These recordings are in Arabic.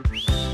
Peace.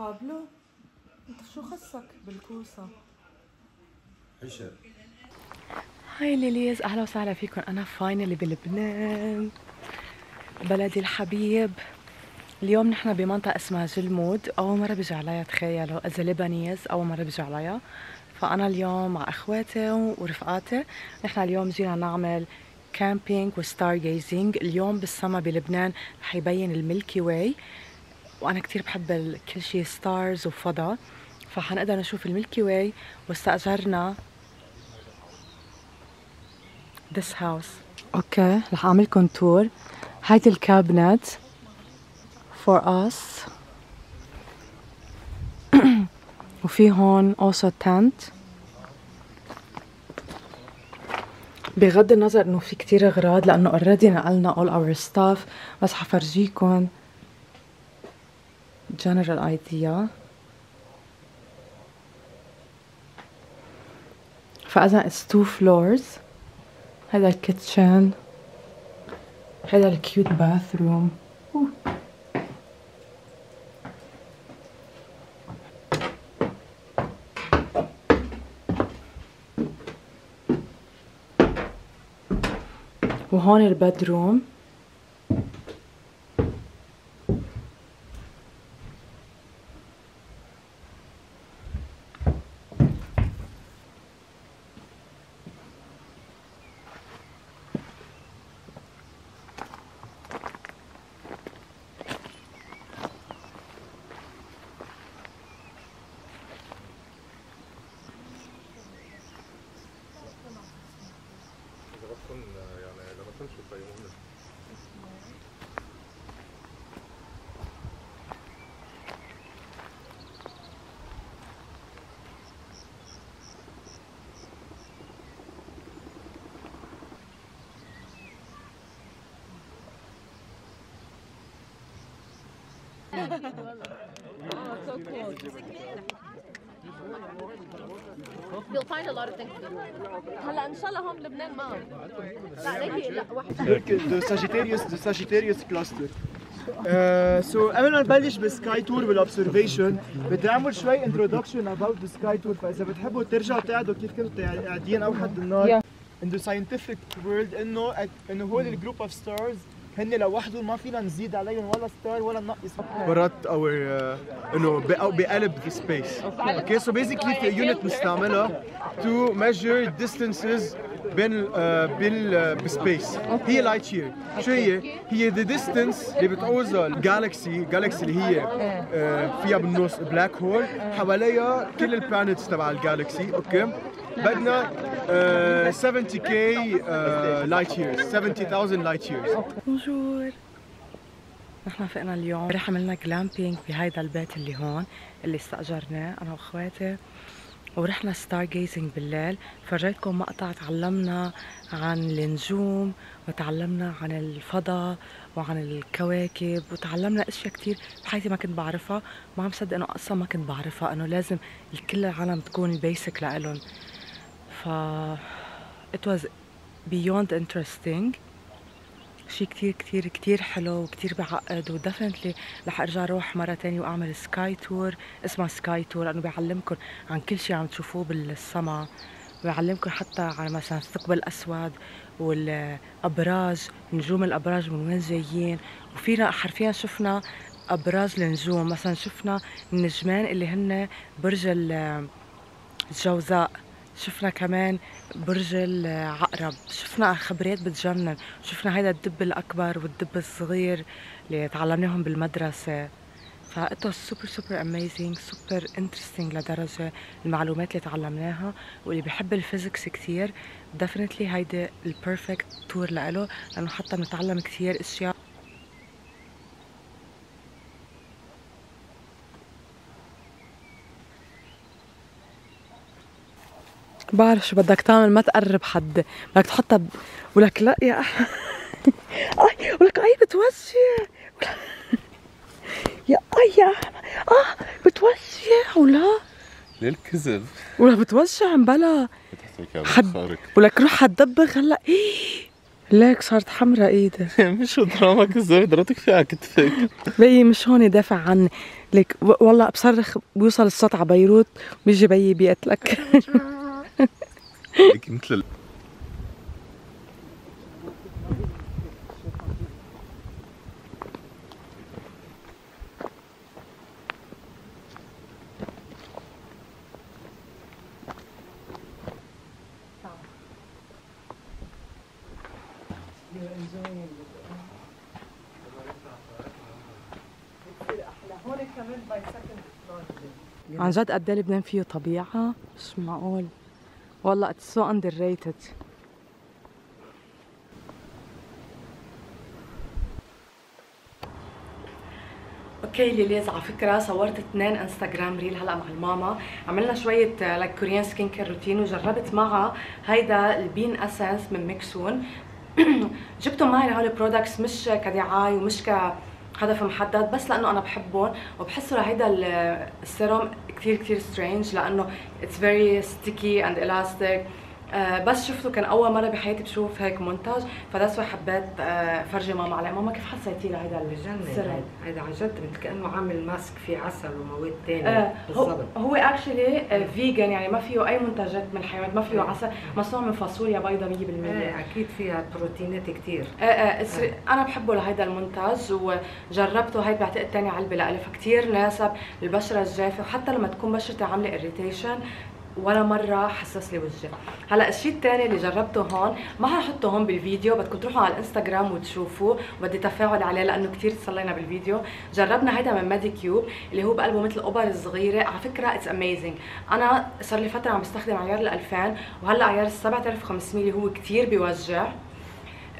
بابلو انت شو خصك بالكوسة؟ عشاء hi lilies أهلا وسهلا فيكم. أنا finally بلبنان بلدي الحبيب. اليوم نحن بمنطقة اسمها جلمود. أول مرة بيجي عليها تخيلوا. إذا Lebanese أول مرة بيجي عليها فأنا اليوم مع إخواتي ورفقاتي. نحن اليوم جينا نعمل camping و stargazing اليوم بالسما بلبنان رح يبين ال Milky Way وأنا كتير بحب كل شيء stars وفضاء فحنقدر نشوف ال Milky Way واستأجرنا this house. okay رح اعملكم tour هيدي ال cabin for us. وفي هون also tent. بغض النظر إنه في كتير أغراض لأنه already نقلنا all our stuff بس حفرجيكم general idea فإذا it's two floors. هذا ال kitchen. هذا ال cute bathroom وهون البدروم. You'll find a lot of things. هلا إن شاء الله هون بلبنان ما. لا عليكي لا واحد. Sagittarius the Sagittarius cluster. Uh, so قبل ما نبلش بال sky tour بال observation بدي أعمل شوي introduction about the sky tour فإذا بتحبوا ترجعوا تقعدوا كيف كنتوا قاعدين أو حد النار. In the scientific world انه إنه هول ال group of stars هن لوحدهم ما فينا نزيد عليهم ولا star ولا ننقص برات or إنه بقلب space. okay so basically في unit بنستعملها to measure distances بين ال بين بال space هي light year شو هي؟ هي the distance اللي بتوصل galaxy galaxy اللي هي آه، فيها بالنص black hole حواليها كل ال planets تبع ال galaxy okay بدنا 70 k light years 70000 light years Bonjour نحن فقنا اليوم. رح عملنا glamping بهيدا البيت اللي هون اللي استأجرناه أنا وأخواتي. ورحنا stargazing بالليل. فرجيتكم مقطع تعلمنا عن النجوم وتعلمنا عن الفضاء وعن الكواكب وتعلمنا أشياء كتير بحياتي ما كنت بعرفها. ما عم صدق إنه أصلا ما كنت بعرفها إنه لازم كل العالم تكون ال basic لإلهم. ف it was beyond interesting. شيء كتير كتير كتير حلو وكتير بعقد و definitely رح أرجع أروح مرة تانية وأعمل sky tour اسمها sky tour لأنه بيعلمكم عن كل شيء عم تشوفوه بالسما. بيعلمكم حتى عن مثلا الثقب الأسود والأبراج نجوم الأبراج من وين جايين. وفينا حرفيا شفنا أبراج النجوم مثلا شفنا النجمان اللي هن برج الجوزاء. شفنا كمان برج العقرب شفنا خبريات بتجنن شفنا هيدا الدب الأكبر والدب الصغير اللي تعلمناهم بالمدرسة. فا super super amazing super interesting لدرجة المعلومات اللي تعلمناها واللي بحب ال physics كثير definitely هيدي ال perfect tour لإله لأنه حتى بنتعلم كثير أشياء. بعرف شو بدك تعمل ما تقرب حد. بدك تحطها ب... ولك لا يا احمد أي ولك أي بتوسع يا أي يا احمد آه بتوسع ولا؟ ليه الكذب؟ ولا بتوسع مبلا حد ولك روح حتدبغ هلا ليك صارت حمرا ايدي مش دراما كذاب ضربتك فيها كتفك. بيي مش هون دافع عني. ليك والله بصرخ بيوصل الصوت على بيروت بيجي بيي بيقتلك مثل عن جد قد لبنان فيه طبيعة؟ مش معقول؟ والله it's so underrated okay ليليز على فكرة صورت اثنين Instagram reel هلا مع الماما. عملنا شوية like Korean skin care routine وجربت معها هيدا ال bean essence من Mixsoon جبتهم معي لهول ال products مش كدعاية ومش ك هدف محدد بس لأنه أنا بحبهم وبحسه لهيدا السيروم كثير كثير strange لأنه it's very sticky and elastic. بس شفته كان أول مرة بحياتي بشوف هيك منتج ف that's حبيت آه فرجي ماما عليه ماما كيف حسيتي لهيدا بجنن هيدا عن جد مثل كأنه عامل mask فيه عسل ومواد ثانية آه بالضبط. هو actually vegan يعني ما فيه أي منتجات من الحيوانات ما فيه عسل مصنوع من فاصوليا بيضاء 100% آه أكيد فيها بروتينات كثير آه آه آه. أنا بحبه لهيدا المنتج وجربته هيك بعتقد ثاني علبه لإلي فكتير ناسب البشرة الجافة وحتى لما تكون بشرتي عاملة irritation ولا مرة حسس لي وجهي. هلا الشيء الثاني اللي جربته هون ما ححطه هون بالفيديو بدكم تروحوا على الإنستغرام وتشوفوه وبدي تفاعل عليه لأنه كثير تسلينا بالفيديو. جربنا هيدا من Medicube اللي هو بقلبه مثل ابر صغيره على فكرة it's amazing أنا صار لي فترة عم بستخدم عيار ال 2000 وهلأ عيار ال 7500 اللي هو كثير بيوجع.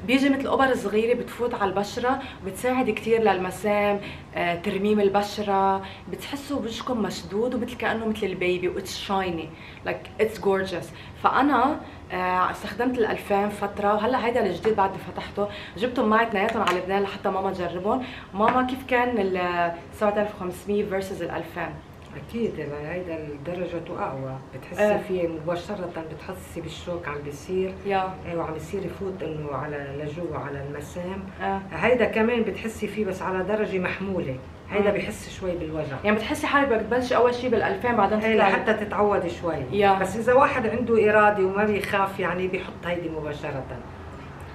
بيجي مثل ابر صغيرة بتفوت على البشرة وبتساعد كثير للمسام آه، ترميم البشرة. بتحسوا وجهكم مشدود ومثل كأنه مثل ال baby و it's shiny like it's gorgeous فأنا آه، استخدمت ال 2000 فترة وهلأ هيدا الجديد بعد فتحته جبتهم معي اثنيناتهم على لبنان لحتى ماما تجربهم. ماما كيف كان ال 7500 versus ال 2000 أكيد هيدا درجته أقوى بتحسي آه. فيه مباشرة بتحسي بالشوك عم بيصير yeah أيوه عم بيصير يفوت إنه على لجوا على المسام آه. هيدا كمان بتحسي فيه بس على درجة محمولة هيدا آه. بحس شوي بالوجع يعني بتحسي حالك بدك تبلشي أول شيء بال 2000 بعدين هي لحتى تتعودي شوي yeah. بس إذا واحد عنده إرادة وما بيخاف يعني بيحط هيدي مباشرة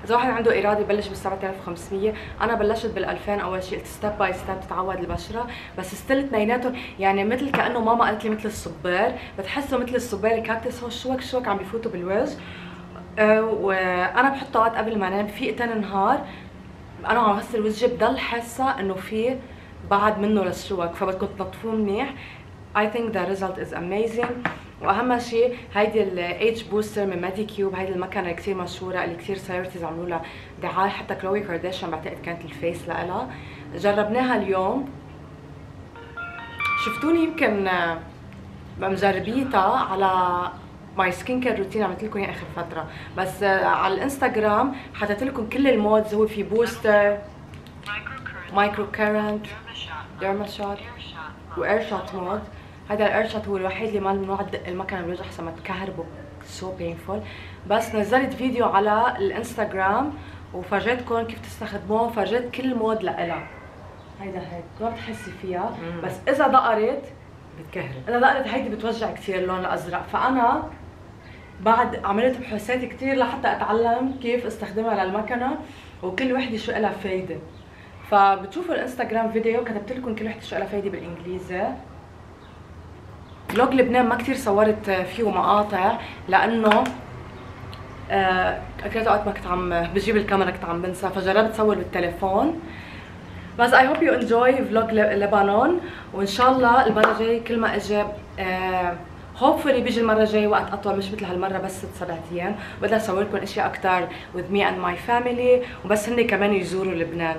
إذا واحد عنده إرادة يبلش بال 7500 أنا بلشت بال 2000 أول شيء قلت step by step تتعود البشرة بس still اثنيناتهم يعني مثل كأنه ماما قالت لي مثل الصبار بتحسه مثل الصبار الكاكتس هو شوك شوك عم بفوتوا بالوجه. أه وأنا بحطه وقت قبل ما أنام في تاني نهار أنا عم غسل وجهي بضل حاسة إنه في بعد منه للشوك فبدكم تنظفوه منيح. I think the result is amazing. وأهم شيء هيدي ال Age-R Booster من Medicube هيدي المكنة اللي كثير مشهورة اللي كثير celebrities عملوا لها دعاية. حتى كلوي كارداشيان بعتقد كانت ال face لها. جربناها اليوم. شفتوني يمكن مجربيتها على my skincare routine عملت لكم اياها آخر فترة. بس آه، على الإنستغرام حطيت لكم كل ال modes. هو في booster microcurrent derma shot و air shot mode هذا ال air shot هو الوحيد اللي ما ممنوع تدق المكنه بالوجه حسب ما تكهربوا so painful بس نزلت فيديو على الإنستغرام وفرجيتكم كيف تستخدموه وفرجيت كل mode لإلها. هيدا هيك. ما بتحسي فيها. بس إذا دقرت بتكهرب. أنا دقرت هيدي بتوجع كثير اللون الأزرق. فأنا بعد عملت بحوثات كثير لحتى أتعلم كيف أستخدمها للمكنة وكل وحدة شو لها فايدة. فبتشوفوا الإنستغرام فيديو كتبت لكم كل وحدة شو لها فايدة بالإنجليزي. فلوج لبنان ما كثير صورت فيه مقاطع لأنه آه أكيد وقت ما كنت عم بجيب الكاميرا كنت عم بنسى فجربت صور بالتليفون. بس I hope you enjoy vlog لبنان وإن شاء الله المرة الجاية كل ما اجى hopefully بيجي المرة الجاية وقت أطول مش مثل هالمرة بس ست سبع أيام. بدي أصور لكم إشياء أكثر with me and my family وبس هن كمان يزوروا لبنان.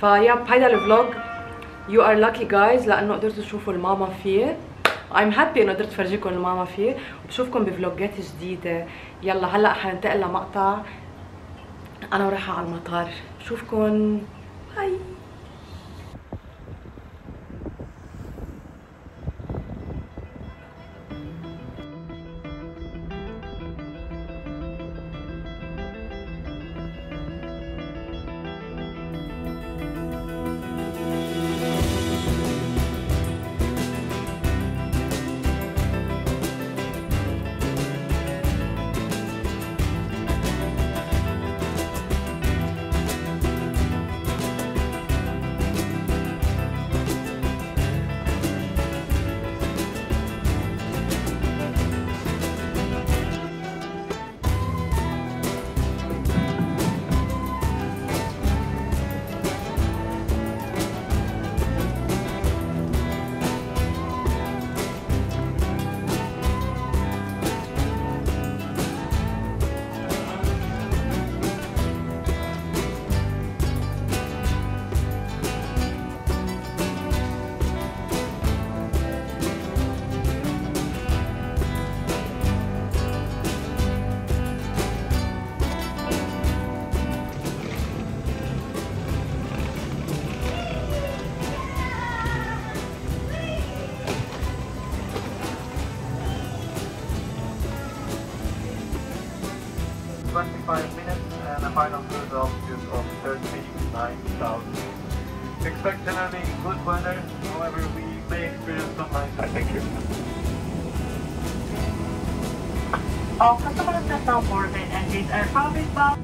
فيا هيدا ال vlog you are lucky guys لأنه قدرتوا تشوفوا الماما فيه. I'm happy إنه قدرت افرجيكم الماما فيه وبشوفكم بفلوجات جديدة. يلا هلأ حننتقل لمقطع. أنا ورايحة على المطار. بشوفكم باي final cruise altitude of thirty-nine thousand. Expect generally good weather, however we may experience some nice Thank you. All customers have now boarded and these are public bound